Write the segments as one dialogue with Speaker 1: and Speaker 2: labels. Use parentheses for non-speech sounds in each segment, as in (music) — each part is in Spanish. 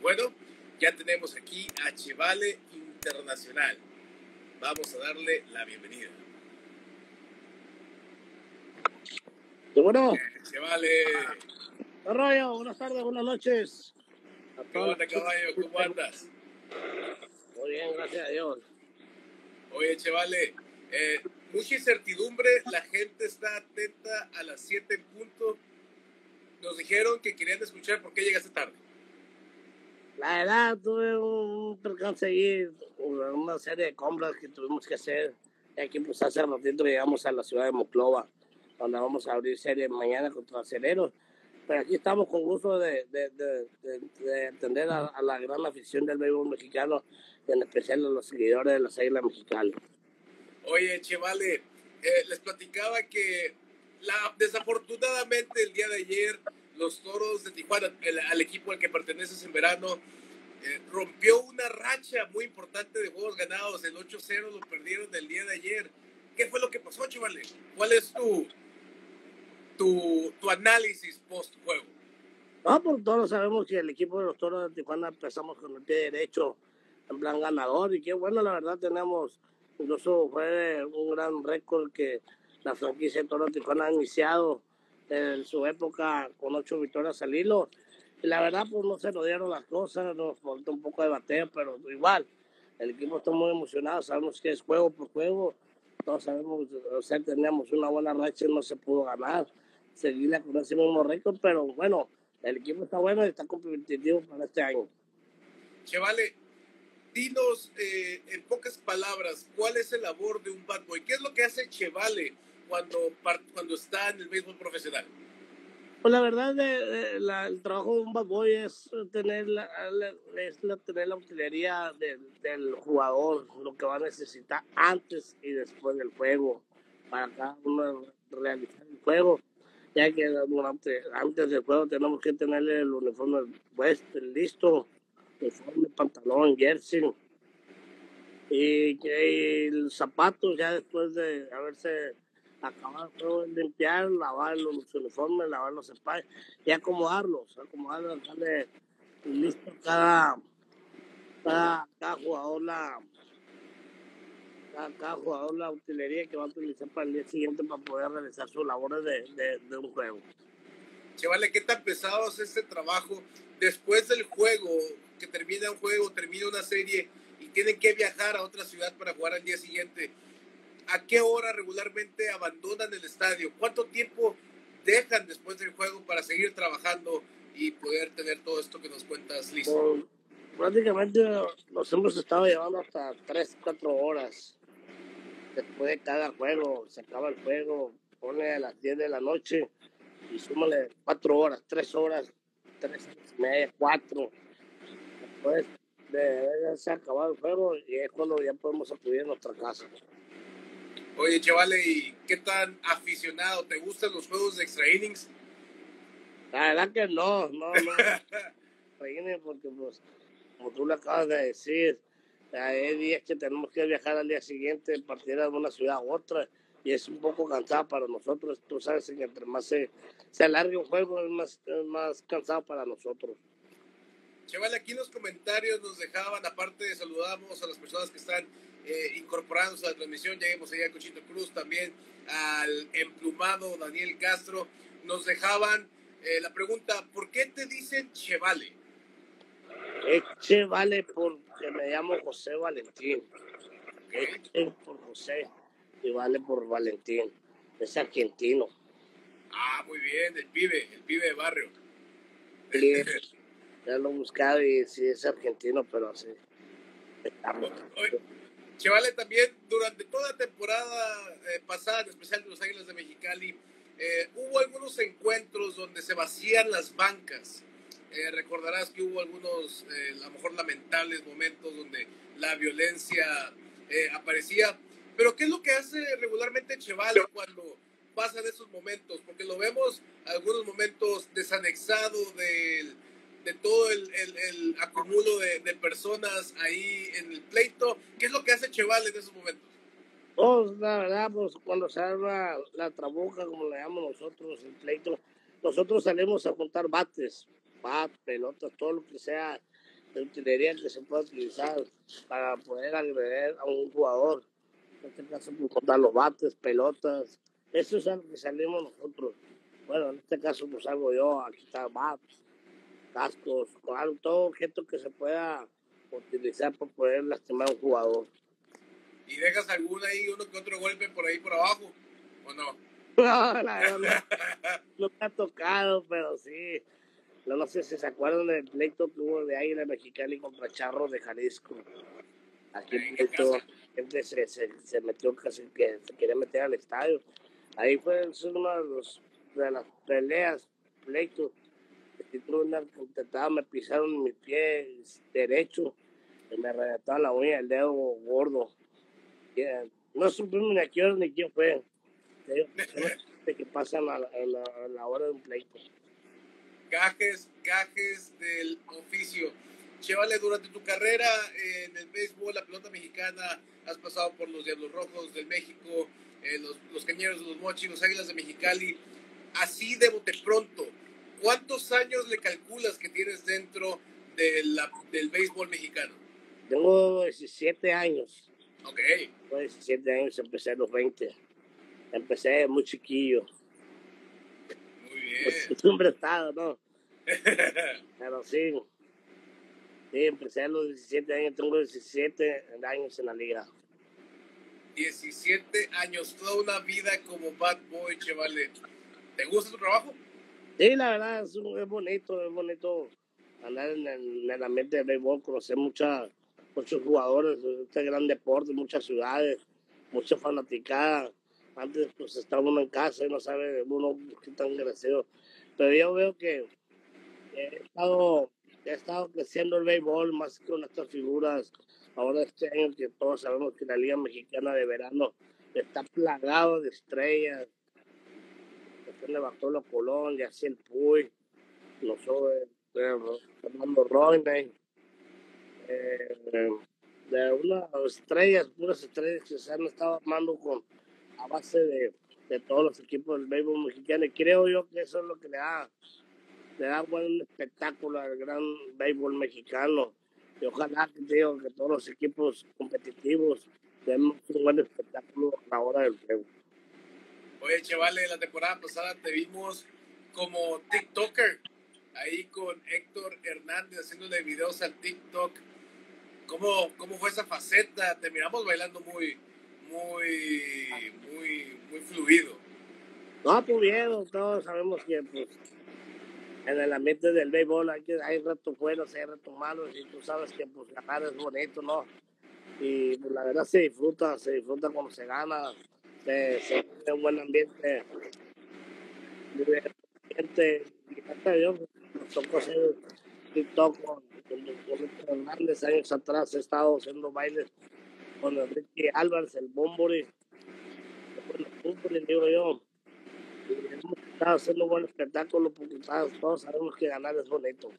Speaker 1: Bueno, ya tenemos aquí a Chevale Internacional. Vamos a darle la bienvenida.
Speaker 2: Bueno.
Speaker 1: Chevale.
Speaker 2: Arroyo, buenas tardes, buenas noches.
Speaker 1: ¿Cómo onda, caballo? ¿Cómo andas?
Speaker 2: Muy bien, gracias a Dios.
Speaker 1: Oye, Chevale, eh, mucha incertidumbre, la gente está atenta a las 7 en punto. Nos dijeron que querían escuchar por qué llegaste tarde.
Speaker 2: La verdad, tuve un percance ahí, una serie de compras que tuvimos que hacer. Y aquí, pues, hace ratito llegamos a la ciudad de Moclova, donde vamos a abrir serie mañana contra aceleros. Pero aquí estamos con gusto de, de, de, de atender a, a, la gran afición del béisbol mexicano, en especial a los seguidores de las Águilas Mexicanas.
Speaker 1: Oye, Chevale, eh, les platicaba que la, desafortunadamente el día de ayer los Toros de Tijuana, el, al equipo al que perteneces en verano, eh, rompió una racha muy importante de juegos ganados. El 8-0 lo perdieron el día de ayer. ¿Qué fue lo que pasó, Chevale? ¿Cuál es tu, tu, tu análisis post-juego?
Speaker 2: No, pues todos sabemos que el equipo de los Toros de Tijuana empezamos con el pie derecho en plan ganador y qué bueno, la verdad tenemos, incluso fue un gran récord que la franquicia de Toros de Tijuana ha iniciado en su época con ocho victorias al hilo. Y la verdad, pues no se nos dieron las cosas, nos faltó un poco de bateo, pero igual, el equipo está muy emocionado, sabemos que es juego por juego, todos sabemos, o sea, teníamos una buena racha y no se pudo ganar, seguirla con ese mismo récord, pero bueno, el equipo está bueno y está competitivo para este año.
Speaker 1: Chevale, dinos eh, en pocas palabras, ¿cuál es el labor de un bad boy? ¿Qué es lo que hace Chevale cuando, cuando está en el béisbol profesional?
Speaker 2: Pues la verdad, de, de, la, el trabajo de un bad boy es tener la, es la, tener la utilería de, del jugador, lo que va a necesitar antes y después del juego, para cada uno realizar el juego, ya que durante, antes del juego tenemos que tenerle el uniforme puesto, listo, uniforme, pantalón, jersey, y, y el zapato ya después de haberse acabar todo limpiar, lavar los uniformes, lavar los espacios y acomodarlos, acomodarlos, darle listo cada, cada, jugador la cada, jugador la utilería que va a utilizar para el día siguiente para poder realizar sus labores de, de, de un juego.
Speaker 1: Chevale, ¿qué tan pesado es este trabajo después del juego, que termina un juego, termina una serie y tienen que viajar a otra ciudad para jugar al día siguiente? ¿A qué hora regularmente abandonan el estadio? ¿Cuánto tiempo dejan después del juego para seguir trabajando y poder tener todo esto que nos cuentas listo?
Speaker 2: Pues, prácticamente nos hemos estado llevando hasta 3, 4 horas después de cada juego. Se acaba el juego, pone a las 10 de la noche y súmale 4 horas, 3 horas, 3 y media, 4. Después de haberse acabado el juego y es cuando ya podemos acudir a nuestra casa.
Speaker 1: Oye, chavale, ¿y qué tan aficionado? ¿Te gustan los juegos de extra innings?
Speaker 2: La verdad que no, no, no. (laughs) porque, pues, como tú le acabas de decir, hay días que tenemos que viajar al día siguiente, partir de una ciudad a otra, y es un poco cansado para nosotros. Tú sabes que entre más se, se alargue un juego, es más, es más cansado para nosotros.
Speaker 1: Chavale, aquí en los comentarios nos dejaban, aparte saludamos a las personas que están eh, incorporándose a la transmisión, lleguemos allá a Cochito Cruz, también al emplumado Daniel Castro, nos dejaban eh, la pregunta, ¿por qué te dicen Chevale?
Speaker 2: Chevale porque me llamo José Valentín. Es por José y vale por Valentín. Es argentino.
Speaker 1: Ah, muy bien, el pibe, el pibe de barrio.
Speaker 2: Sí, ya lo he buscado y sí es argentino, pero sí.
Speaker 1: Oye, Chevale también durante toda la temporada eh, pasada, en especial de los Águilas de Mexicali, eh, hubo algunos encuentros donde se vacían las bancas. Eh, recordarás que hubo algunos, eh, a lo mejor lamentables momentos donde la violencia aparecía. Pero ¿qué es lo que hace regularmente Chevale cuando pasan esos momentos? Porque lo vemos algunos momentos desanexado del de todo el, el, el acumulo de, de, personas ahí en el pleito. ¿Qué es lo que hace Cheval en esos momentos?
Speaker 2: Pues la verdad, pues cuando se arma la trabuca, como le llamamos nosotros, el pleito, nosotros salimos a juntar bates, bat, pelotas, todo lo que sea de utilería que se puede utilizar para poder agredir a un jugador. En este caso, pues, cortar los bates, pelotas. Eso es algo que salimos nosotros. Bueno, en este caso, pues salgo yo a quitar bats, cascos, todo objeto que se pueda utilizar para poder lastimar a un jugador.
Speaker 1: ¿Y dejas alguna ahí, uno que otro golpe por ahí por abajo? ¿O no? (laughs)
Speaker 2: No, la verdad, no, no me ha tocado, pero sí. No, no sé si se acuerdan del pleito que hubo de Águila Mexicali contra Charros de Jalisco. Aquí el pleito, se, se, se, metió casi que se quería meter al estadio. Ahí fue una de, los, de las peleas, pleitos. Una me pisaron mi pie derecho me reventaron la uña del dedo gordo. No supimos ni a quién ni quién fue. que pasan a la, a la, a la hora de un pleito
Speaker 1: gajes, gajes del oficio. Chevale, durante tu carrera en el béisbol, la pelota mexicana, has pasado por los Diablos Rojos del México, eh, los, los Cañeros de los Mochis, los Águilas de Mexicali. Así de bote pronto, ¿cuántos años le calculas que tienes dentro de la, del béisbol mexicano?
Speaker 2: Tengo 17 años.
Speaker 1: Ok.
Speaker 2: Tengo 17 años, empecé a los 20. Empecé muy chiquillo. (laughs) Hombre estado, ¿no? (laughs) Pero sí. Sí, empecé a los 17 años, tengo 17 años en la liga.
Speaker 1: 17 años, toda una vida como bad boy, chavales. ¿Te gusta tu trabajo?
Speaker 2: Sí, la verdad, es, bonito, es bonito andar en el, en ambiente del béisbol, conocer mucha, muchos jugadores este gran deporte, muchas ciudades, mucha fanaticada antes pues estaba uno en casa y no sabe uno qué tan agradecido. Pero yo veo que he estado, he estado creciendo el béisbol más con estas figuras. Ahora este año que todos sabemos que la Liga Mexicana de Verano está plagado de estrellas. Se levantó los Colón, el Puy, nosotros, Fernando Roine, eh, de unas estrellas, puras estrellas que se han estado armando con a base de, de todos los equipos del béisbol mexicano. Y creo yo que eso es lo que le da, le da buen espectáculo al gran béisbol mexicano. Y ojalá que, digo, que todos los equipos competitivos den un buen espectáculo a la hora del juego.
Speaker 1: Oye, chavales, la temporada pasada te vimos como TikToker, ahí con Héctor Hernández haciéndole videos al TikTok. ¿Cómo, ¿Cómo fue esa faceta? Te miramos bailando muy, muy, muy, muy fluido.
Speaker 2: No, pues bien, todos sabemos que pues, en el ambiente del béisbol hay, hay retos buenos, hay retos malos, y tú sabes que pues ganar es bonito, ¿no? Y pues, la verdad se disfruta, se disfruta cuando se gana, se, se tiene un buen ambiente. Gente, y Dios, nos tocó hacer TikTok con, con, grandes años atrás, he estado haciendo bailes con Enrique Álvarez, el Bombori. Le digo yo. Hemos estado haciendo buen espectáculo porque todos sabemos que ganar es bonito.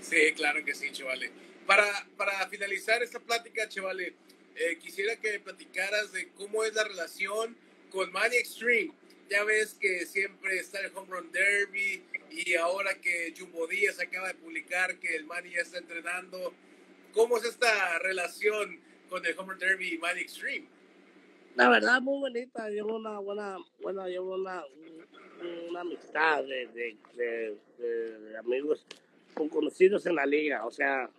Speaker 1: Sí, claro que sí, Chevale. Para, para finalizar esta plática, Chevale, eh, quisiera que platicaras de cómo es la relación con Money Extreme. Ya ves que siempre está el Home Run Derby y ahora que Jumbo Díaz acaba de publicar que el Manny ya está entrenando. ¿Cómo es esta relación con el Homer Derby y Mighty Extreme.
Speaker 2: La verdad, muy bonita. Llevo una buena, bueno, llevo una, una amistad de, de, de, amigos con conocidos en la liga. O sea,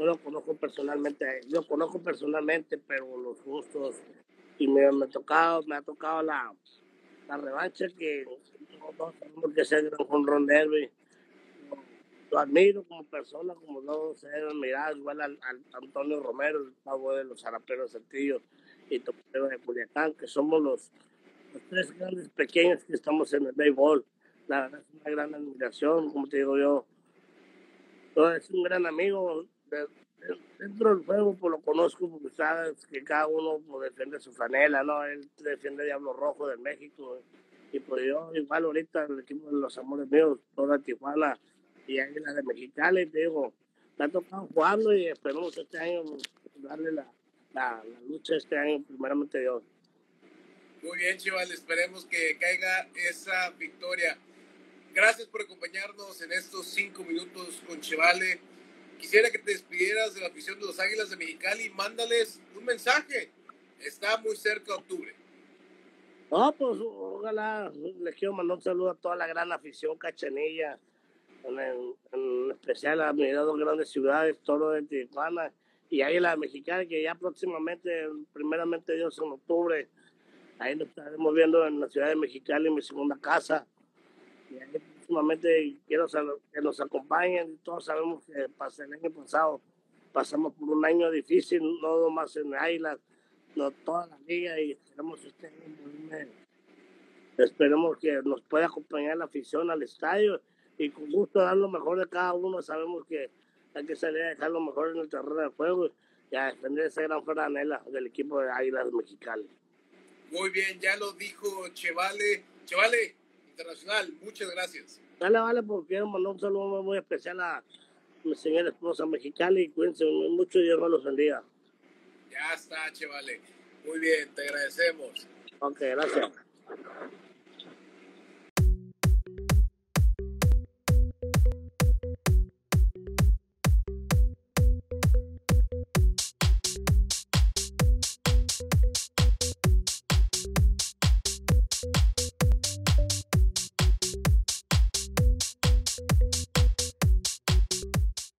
Speaker 2: no lo conozco personalmente, lo conozco personalmente, pero los gustos. Y me, me, tocado, me ha tocado la, la revancha que todos sabemos que es el gran Ron Derby lo admiro como persona, como no se debe admirar, igual al, Antonio Romero, el pavo de los Zaraperos Saltillo y Topero de Culiacán, que somos los, los, tres grandes pequeños que estamos en el béisbol. La verdad es una gran admiración, como te digo yo. Es un gran amigo. Dentro del juego, pues lo conozco porque sabes que cada uno pues, defiende su franela, ¿no? Él defiende Diablo Rojo de México. Y pues yo, igual ahorita, el equipo de los Amores Míos, toda Tijuana, y la de Mexicali, te digo, me ha tocado jugarlo y esperamos este año darle la, la, la lucha este año, primeramente Dios.
Speaker 1: Muy bien, Chival, esperemos que caiga esa victoria. Gracias por acompañarnos en estos cinco minutos con Chevale. Quisiera que te despidieras de la afición de los Águilas de Mexicali. Mándales un mensaje. Está muy cerca octubre.
Speaker 2: No, pues ojalá les quiero mandar un saludo a toda la gran afición cachanilla, en, especial a mis dos grandes ciudades, Toro de Tijuana y Águila Mexicana, que ya próximamente, primeramente Dios en octubre, ahí nos estaremos viendo en la ciudad de Mexicali, mi segunda casa. Y ahí próximamente quiero que nos acompañen. Todos sabemos que el año pasado pasamos por un año difícil, no más en Águila, no toda la liga, y esperemos que este Esperemos que nos pueda acompañar la afición al estadio y con gusto dar lo mejor de cada uno. Sabemos que hay que salir a dejar lo mejor en el terreno de juego y a defender esa gran franela del equipo de Águilas Mexicali.
Speaker 1: Muy bien, ya lo dijo Chevale. Chevale, Internacional, muchas gracias.
Speaker 2: Dale, vale, porque quiero mandar un saludo muy especial a mi señora esposa Mexicali y cuídense mucho y Dios los bendiga.
Speaker 1: Ya está, Chevale. Muy bien, te agradecemos.
Speaker 2: Ok, gracias.